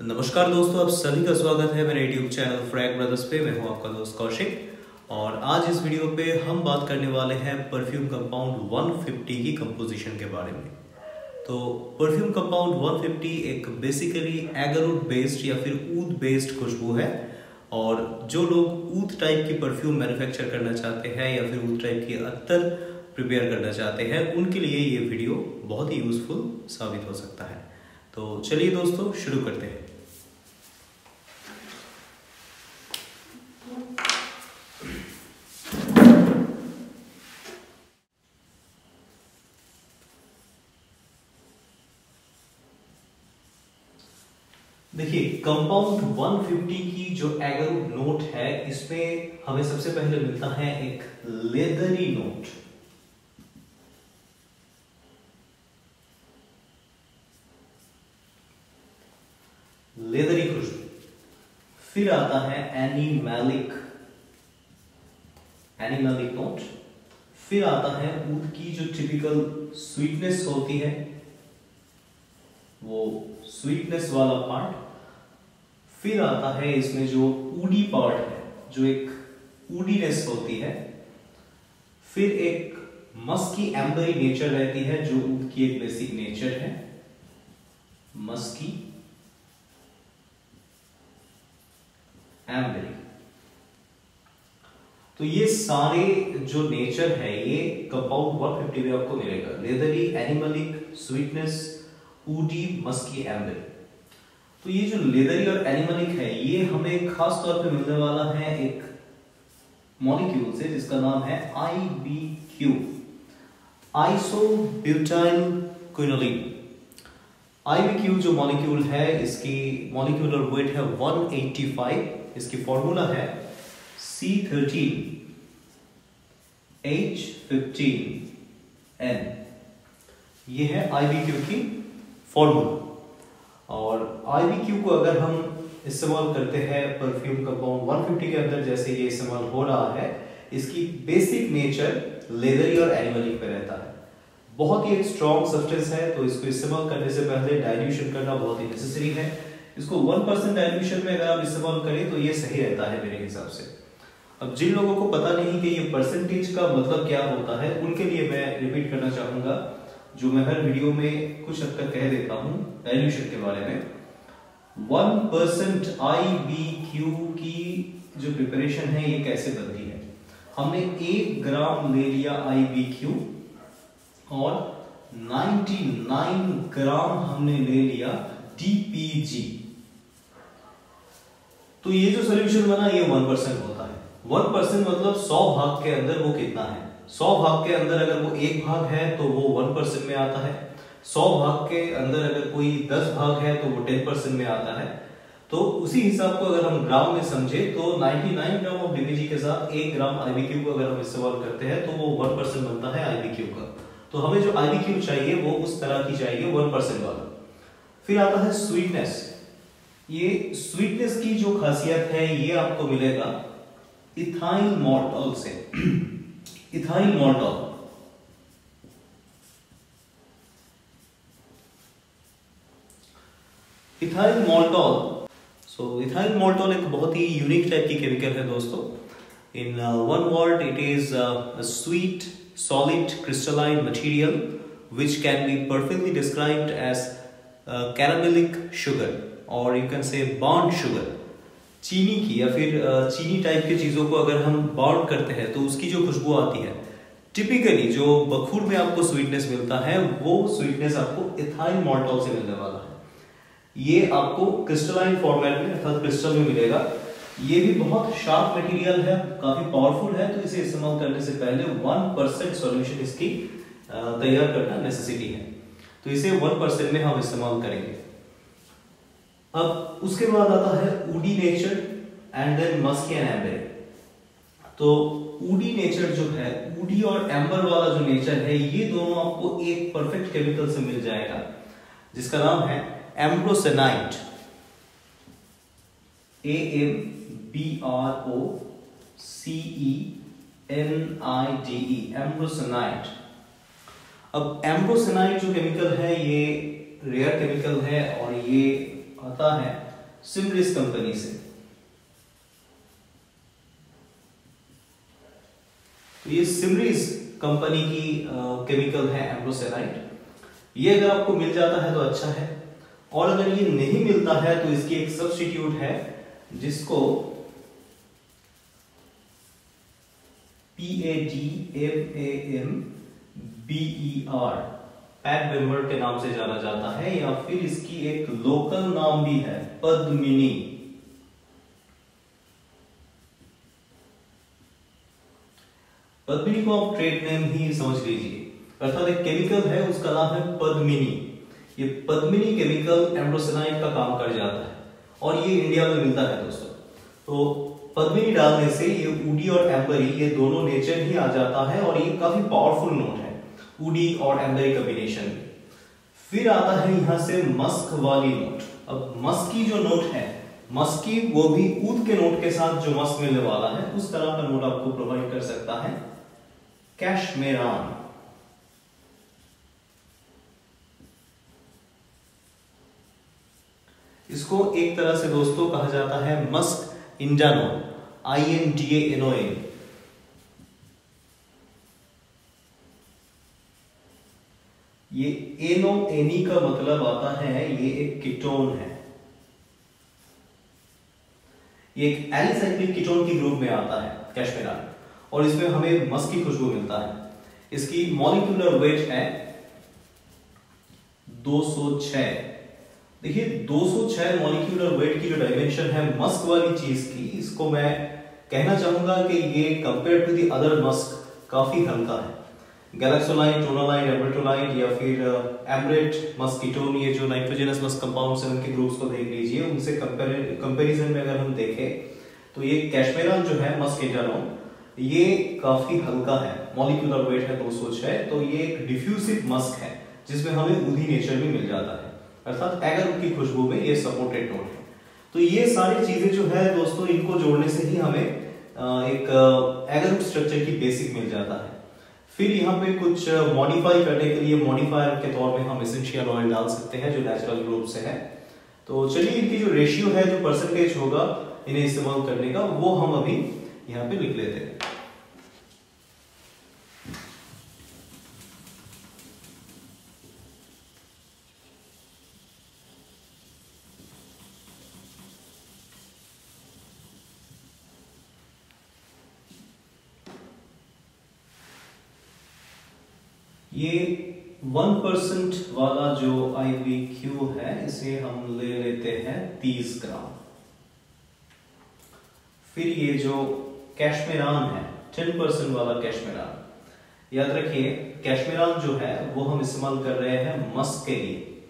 नमस्कार दोस्तों, आप सभी का स्वागत है मेरे यूट्यूब चैनल फ्रैग ब्रदर्स पे। मैं हूँ आपका दोस्त कौशिक। और आज इस वीडियो पे हम बात करने वाले हैं परफ्यूम कंपाउंड 150 की कंपोजिशन के बारे में। तो परफ्यूम कंपाउंड 150 एक बेसिकली एगरूट बेस्ड या फिर ऊद बेस्ड खुशबू है। और जो लोग ऊद टाइप की परफ्यूम मैन्युफैक्चर करना चाहते हैं या फिर ऊद टाइप की अत्तर प्रिपेयर करना चाहते हैं, उनके लिए ये वीडियो बहुत ही यूजफुल साबित हो सकता है। तो चलिए दोस्तों, शुरू करते हैं। देखिए कंपाउंड 150 की जो एगरूट नोट है, इसमें हमें सबसे पहले मिलता है एक लेदरी नोट लेदरी खुशबू फिर आता है एनिमैलिक। एनिमैलिक नोट फिर आता है ऊद की जो टिपिकल स्वीटनेस होती है, वो स्वीटनेस वाला पार्ट फिर आता है इसमें जो ऊडी पार्ट है, जो एक ऊडीनेस होती है। फिर एक मस्की एम्बरी नेचर रहती है, जो ऊद की एक बेसिक नेचर है। मस्की एम्बरी तो ये सारे जो नेचर है, ये कंपाउंड 150 में आपको मिलेगा। Leathery animalic sweetness woody musky ambery तो ये जो लेदरी और एनिमलिक है, ये हमें खास तौर पे मिलने वाला है एक मॉलिक्यूल से, जिसका नाम है I B Q isobutyl quinoline IBQ जो मॉलिक्यूल है, इसकी मॉलिक्यूलर वेट है 185 इसकी फॉर्मूला है C thirteen H fifteen N ये है आईबीक्यू की फॉर्मूला और आईबीक्यू को अगर हम इस्तेमाल करते हैं परफ्यूम कंपाउंड 150 के अंदर, जैसे ये इस्तेमाल हो रहा है, इसकी बेसिक नेचर लेदरी और एनिमलिक पे रहता है। बहुत ही एक स्ट्रॉन्ग सब्सटेंस है तो इसको इस्तेमाल करने से पहले डाइल्यूशन करना बहुत ही नेसेसरी है। इसको वन परसेंट डाइल्यूशन में अगर आप इस्तेमाल करें तो ये सही रहता है मेरे हिसाब से। अब जिन लोगों को पता नहीं कि ये परसेंटेज का मतलब क्या होता है, उनके लिए मैं रिपीट करना चाहूँगा, जो मैं हर वीडियो में कुछ हद तक कह देता हूँ डाइल्यूशन के बारे में। One percent I B Q की जो प्रिपरेशन है, ये कैसे बनती है? हमने एक ग्राम ले लिया आई बी क्यू और 99 ग्राम हमने ले लिया डीपीजी तो ये जो सोल्यूशन बना, ये वन परसेंट होता है। वन परसेंट मतलब सौ भाग के अंदर वो कितना है? सौ भाग के अंदर अगर वो एक भाग है तो वो वन परसेंट में आता है। सौ भाग के अंदर अगर कोई दस भाग है तो वो टेन परसेंट में आता है। तो उसी हिसाब को अगर हम ग्राम में समझे तो 99 ग्राम ऑफ़ डीपीजी के साथ एक ग्राम आईबीक्यू को अगर हम इस्तेमाल करते हैं तो वो वन परसेंट बनता है आईबीक्यू का। तो हमें जो आईबीक्यू चाहिए, वो उस तरह की चाहिए वन परसेंट वाला। फिर आता है स्वीटनेस ये स्वीटनेस की जो खासियत है ये आपको मिलेगा इथाइल मॉर्टल से। Ethyl maltol. Ethyl maltol so ethyl maltol एक बहुत ही यूनिक टाइप की केमिकल है दोस्तों। In one word it is sweet crystalline material which can be perfectly described as uh, caramelic sugar or you can say burnt sugar. चीनी की या फिर चीनी टाइप की चीज़ों को अगर हम बॉन्ड करते हैं तो उसकी जो खुशबू आती है टिपिकली जो बखूर में आपको स्वीटनेस मिलता है, वो स्वीटनेस आपको इथाइल मॉल्टॉल से मिलने वाला है। ये आपको क्रिस्टलाइन फॉर्मेट में, अर्थात क्रिस्टल में मिलेगा। ये भी बहुत शार्प मटेरियल है, काफ़ी पावरफुल है तो इसे इस्तेमाल करने से पहले वन परसेंट सोल्यूशन इसकी तैयार करना नेसेसिटी है। तो इसे वन परसेंट में हम इस्तेमाल करेंगे। अब उसके बाद आता है woody nature and then musky and amber तो ऊडी नेचर जो है, ऊडी और एम्बर वाला जो नेचर है, ये दोनों आपको एक परफेक्ट केमिकल से मिल जाएगा, जिसका नाम है ambrocenide A M B R O C E N I D E ambrocenide अब एम्ब्रोसेनाइट जो केमिकल है, ये रेयर केमिकल है और ये आता है सिमरिस कंपनी से। तो ये सिमरिस कंपनी की केमिकल है एम्ब्रोसेनाइट। ये अगर आपको मिल जाता है तो अच्छा है, और अगर ये नहीं मिलता है तो इसकी एक सब्सटीट्यूट है, जिसको P A D M A M B E R pack member के नाम से जाना जाता है, या फिर इसकी एक लोकल नाम भी है, पद्मिनी। पद्मिनी को आप ट्रेड नेम ही समझ लीजिए। अर्थात एक केमिकल है, उसका नाम है पद्मिनी। ये पद्मिनी केमिकल एम्ब्रोसेनाइट का काम कर जाता है, और ये इंडिया में मिलता है दोस्तों। तो पद्मिनी डालने से ये उडी और एम्बरी ये दोनों नेचर ही आ जाता है, और ये काफ़ी पावरफुल नोट है। उडी और एम्बरी कॉम्बिनेशन। में फिर आता है यहाँ से मस्क वाली नोट। अब मस्क की जो नोट है, मस्क की, वो भी ऊद के नोट के साथ जो मस्क मिलने वाला है, उस तरह का नोट आपको प्रोवाइड कर सकता है। Cash cashmeran. इसको एक तरह से दोस्तों कहा जाता है musk indanol I N D एनोएन ये एनो एनी का मतलब आता है, ये एक कीटोन है। ये एक एलिसाइक्लिक कीटोन की ग्रुप में आता है कैशमेरान और इसमें हमें मस्क की खुशबू मिलता है। इसकी मॉलिक्यूलर वेट है 206 देखिए 206 मॉलिक्यूलर वेट की जो डायमेंशन है मस्क वाली चीज़ की, इसको मैं कहना चाहूँगा कि ये compare to the other musk काफ़ी हल्का है। गैलेक्सोलाइट टोनालाइट एब्रेटोलाइट या फिर एब्रेट मस्कीटोन, ये जो नाइट्रोजनस मस्क कंपाउंड्स हैं उनके ग्रुप्स को देख लीजिए। उनसे कंपैरिजन में अगर हम देखें तो ये कैशमेरन जो है मस्क मस्कीटानोन ये काफ़ी हल्का है, मॉलिक्यूलर वेट है 206 तो ये एक डिफ्यूसिव मस्क है, जिसमें हमें उदी नेचर भी मिल जाता है। अर्थात एगर की खुशबू में ये सपोर्टेड नोट है। तो ये सारी चीज़ें जो है दोस्तों, इनको जोड़ने से ही हमें एक एगर स्ट्रक्चर की बेसिक मिल जाता है। फिर यहाँ पे कुछ मॉडिफाई करने के लिए मॉडिफायर के तौर में हम एसेंशियल ऑयल डाल सकते हैं, जो नेचुरल ग्रुप से है। तो चलिए इनकी जो रेशियो है, जो परसेंटेज होगा, इन्हें इस्तेमाल करने का, वो हम अभी यहाँ पे लिख लेते हैं ये वन परसेंट वाला जो आई क्यू है, इसे हम ले लेते हैं तीस ग्राम। फिर ये जो कैशमेरान है टेन परसेंट वाला कैशमेरान। याद रखिए, कैशमेरान जो है, वो हम इस्तेमाल कर रहे हैं मस्क के लिए।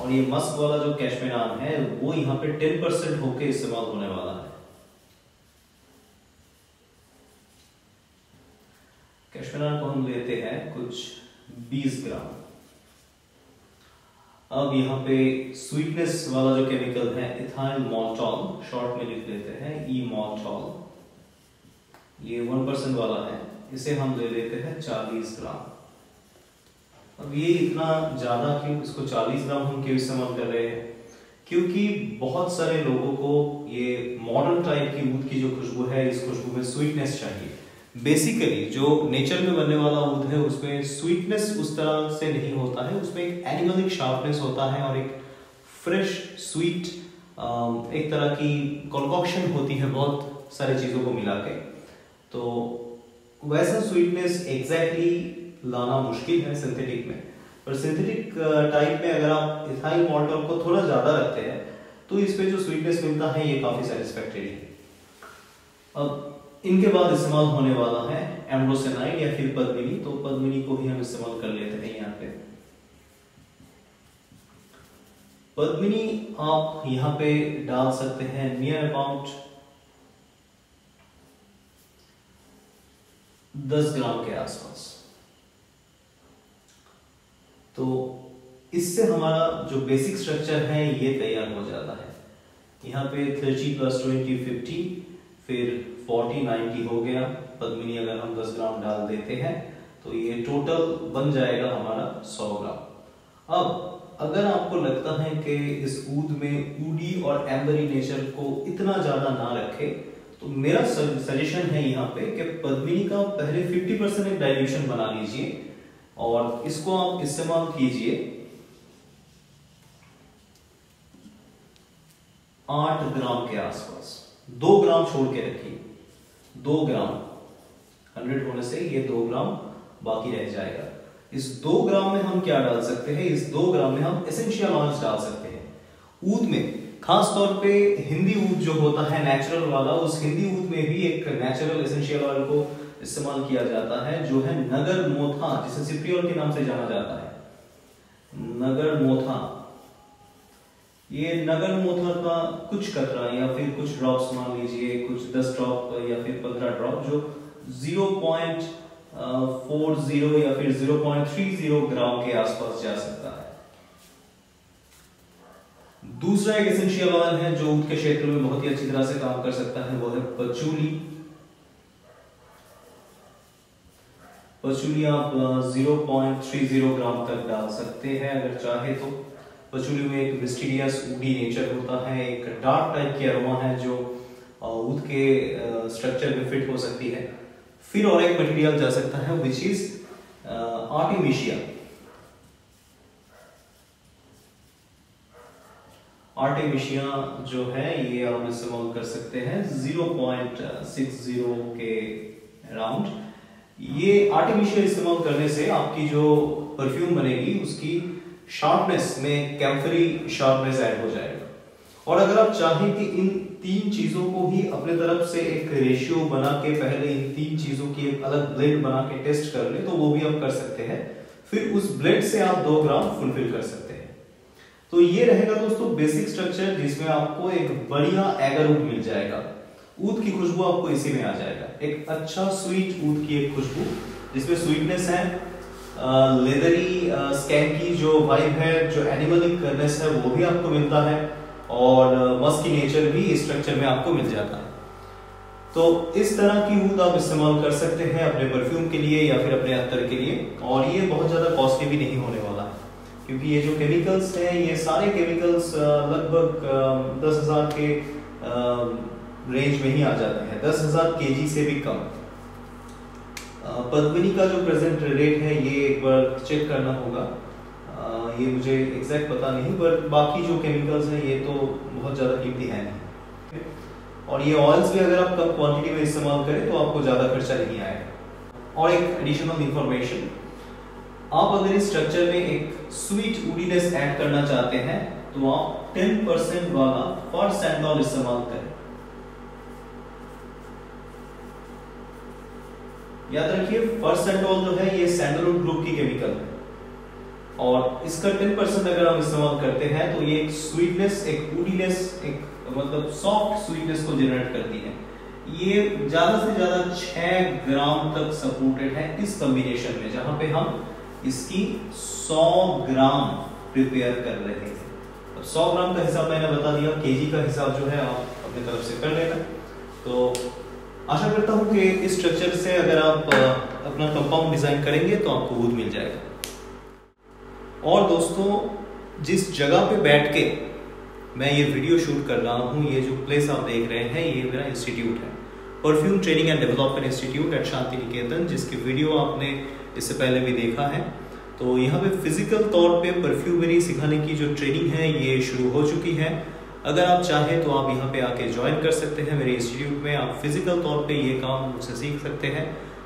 और ये मस्क वाला जो कैशमेरान है, वो यहाँ पे टेन परसेंट होके इस्तेमाल होने वाला है। कैशमेरान को हम लेते हैं कुछ 20 ग्राम। अब यहाँ पे स्वीटनेस वाला जो केमिकल है इथाइल मॉल्टॉल शॉर्ट में लिख लेते हैं ई मॉल्टॉल ये वन परसेंट वाला है, इसे हम ले लेते हैं 40 ग्राम. अब ये इतना ज़्यादा क्यों, इसको 40 ग्राम हम क्यों इस्तेमाल कर रहे हैं? क्योंकि बहुत सारे लोगों को ये मॉडर्न टाइप की ऊद की जो खुशबू है, इस खुशबू में स्वीटनेस चाहिए. बेसिकली जो नेचर में बनने वाला ऊद है, उसमें स्वीटनेस उस तरह से नहीं होता है। उसमें एक एनिमलिक शार्पनेस होता है और एक फ्रेश स्वीट एक तरह की कॉन्कॉक्शन होती है बहुत सारी चीज़ों को मिला के। तो वैसा स्वीटनेस एग्जैक्टली लाना मुश्किल है सिंथेटिक में। पर सिंथेटिक टाइप में अगर आप इथाइल मॉल्टोल को थोड़ा ज़्यादा रखते हैं तो इसमें जो स्वीटनेस मिलता है, ये काफ़ी सेटिस्फैक्टरी है। अब इनके बाद इस्तेमाल होने वाला है एम्ब्रोसेनाइड या फिर पद्मिनी तो पद्मिनी को ही हम इस्तेमाल कर लेते हैं यहाँ पे। पद्मिनी आप यहाँ पे डाल सकते हैं नियर अबाउट 10 ग्राम के आसपास। तो इससे हमारा जो बेसिक स्ट्रक्चर है, ये तैयार हो जाता है। यहाँ पे 30 प्लस 20 50 फिर फोर्टी नाइनटी हो गया। पद्मिनी अगर हम 10 ग्राम डाल देते हैं तो ये टोटल बन जाएगा हमारा 100 ग्राम। अब, अगर आपको लगता है कि इस ऊद में ऊडी और एम्बरी नेचर को इतना ज़्यादा ना रखे तो मेरा सजेशन है यहाँ पे कि पद्मिनी का पहले 50 परसेंट एक डाइल्यूशन बना लीजिए और इसको आप इस्तेमाल कीजिए। आठ ग्राम के आसपास। दो ग्राम छोड़ के रखिए। दो ग्राम हंड्रेड होने से ये दो ग्राम बाकी रह जाएगा। इस दो ग्राम में हम क्या डाल सकते हैं? इस दो ग्राम में हम एसेंशियल ऑयल्स डाल सकते हैं। ऊद में खास तौर पे हिंदी ऊद जो होता है नेचुरल वाला, उस हिंदी ऊद में भी एक नेचुरल एसेंशियल ऑयल को इस्तेमाल किया जाता है, जो है नगर मोथा, जिसे सिप्रियोल के नाम से जाना जाता है। नगर मोथा। ये नगर मोथा का कुछ कतरा या फिर कुछ ड्रॉप्स मान लीजिए, कुछ दस ड्रॉप या फिर पंद्रह ड्रॉप जो ज़ीरो पॉइंट फोर ज़ीरो या फिर zero point three zero gram के आसपास जा सकता है। दूसरा एक एसेंशियल ऑयल है जो ऊँट के क्षेत्र में बहुत ही अच्छी तरह से काम कर सकता है, वो है पचूली पचूली आप 0.30 ग्राम तक डाल सकते हैं, अगर चाहे तो। पचूली में एक मिस्टीरियस ऊडी नेचर होता है, एक डार्क टाइप की अरोमा है जो ऊद के स्ट्रक्चर में फिट हो सकती है। फिर और एक मटेरियल जा सकता है विच इज़ आर्टिमिशिया आर्टिमिशिया जो है, ये आप इस्तेमाल कर सकते हैं 0.60 के अराउंड ये आर्टिमिशिया इस्तेमाल करने से आपकी जो परफ्यूम बनेगी, उसकी शार्पनेस में कैम्फरी शार्पनेस ऐड हो जाएगा। और अगर आप चाहें कि इन तीन चीज़ों को ही अपने तरफ़ से एक रेशियो बना के पहले इन तीन चीज़ों की एक अलग ब्लेंड बना के टेस्ट कर ले तो वो भी आप कर सकते हैं। फिर उस ब्लेंड से आप दो ग्राम फुलफिल कर सकते हैं। तो ये रहेगा दोस्तों बेसिक स्ट्रक्चर जिसमें आपको एक बढ़िया एगरवुड मिल जाएगा। ऊद की खुशबू आपको इसी में आ जाएगा। एक अच्छा स्वीट ऊद की एक खुशबू, जिसमें स्वीटनेस है लेदरी स्कैंकी जो वाइब है, जो एनिमलिक करनेस है, वो भी आपको मिलता है और मस्की नेचर भी स्ट्रक्चर में आपको मिल जाता है। तो इस तरह की ऊद आप इस्तेमाल कर सकते हैं अपने परफ्यूम के लिए या फिर अपने अत्तर के लिए और ये बहुत ज़्यादा कॉस्टली भी नहीं होने वाला है। क्योंकि ये जो केमिकल्स हैं, ये सारे केमिकल्स लगभग दस हज़ार के रेंज में ही आ जाते हैं। दस हज़ार के से भी कम। पद्मिनी का जो प्रेजेंट रेट है, ये एक बार चेक करना होगा। ये मुझे एग्जैक्ट पता नहीं पर बाकी जो केमिकल्स हैं, ये तो बहुत ज़्यादा कीमती है। नहीं और ये ऑयल्स भी अगर आप कम क्वांटिटी में इस्तेमाल करें तो आपको ज़्यादा खर्चा नहीं आएगा। और एक एडिशनल इंफॉर्मेशन आप अगर इस स्ट्रक्चर में एक स्वीट उडीनेस ऐड करना चाहते हैं तो आप 10 परसेंट वाला फॉर सैंडॉल इस्तेमाल करें। याद रखिए फ़र्स्ट सैंडॉल जो है, ये सैंडलवुड ग्रुप की केमिकल है। और इसका 10 परसेंट अगर हम इस्तेमाल करते हैं तो ये एक स्वीटनेस एक वुडीनेस एक मतलब सॉफ्ट स्वीटनेस को जनरेट करती है। ये ज़्यादा से ज़्यादा 6 ग्राम तक सपोर्टेड है इस कॉम्बिनेशन में, जहाँ पे हम इसकी 100 ग्राम प्रिपेयर कर रहे हैं। अब 100 ग्राम का हिसाब मैंने बता दिया, केजी का हिसाब जो है आप अपनी तरफ़ से कर लेना। तो आशा करता हूँ कि इस स्ट्रक्चर से अगर आप अपना कंपाउंड डिज़ाइन करेंगे तो आपको वुड मिल जाएगा। और दोस्तों, जिस जगह पे बैठ के मैं ये वीडियो शूट कर रहा हूँ, ये जो प्लेस आप देख रहे हैं, ये मेरा इंस्टीट्यूट है। Perfume training and development institute at Santiniketan जिसकी वीडियो आपने इससे पहले भी देखा है। तो यहाँ पे फ़िज़िकल तौर पे परफ्यूमरी सिखाने की जो ट्रेनिंग है, ये शुरू हो चुकी है। अगर आप चाहें तो आप यहाँ पे आके ज्वाइन कर सकते हैं मेरे इंस्टीट्यूट में। आप फ़िज़िकल तौर पे ये काम मुझसे सीख सकते हैं।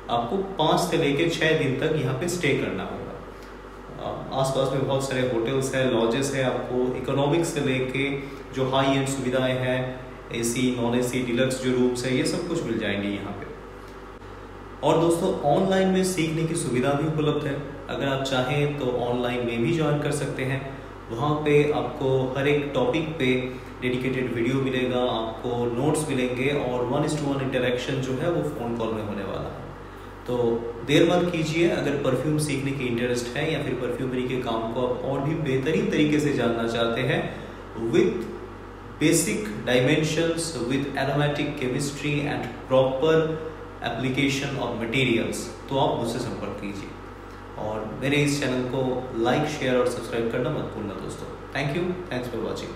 आपको पाँच से लेकर छः दिन तक यहाँ पे स्टे करना होगा। आसपास में बहुत सारे होटल्स हैं लॉजेस है। आपको इकोनॉमिक्स से लेके जो हाई एंड सुविधाएँ हैं एसी नॉन एसी डिलक्स जो रूम्स है, ये सब कुछ मिल जाएँगे यहाँ पे। और दोस्तों ऑनलाइन में सीखने की सुविधा भी उपलब्ध है। अगर आप चाहें तो ऑनलाइन में भी ज्वाइन कर सकते हैं। वहाँ पे आपको हर एक टॉपिक पे डेडिकेटेड वीडियो मिलेगा, आपको नोट्स मिलेंगे और वन इस टू वन इंटरेक्शन जो है वो फ़ोन कॉल में होने वाला है। तो देर मत कीजिए, अगर परफ्यूम सीखने की इंटरेस्ट है या फिर परफ्यूमरी के काम को आप और भी बेहतरीन तरीके से जानना चाहते हैं with basic dimensions with aromatic chemistry and proper application of materials तो आप मुझसे संपर्क कीजिए। और मेरे इस चैनल को लाइक शेयर और सब्सक्राइब करना मत भूलना दोस्तों। Thank you thanks for watching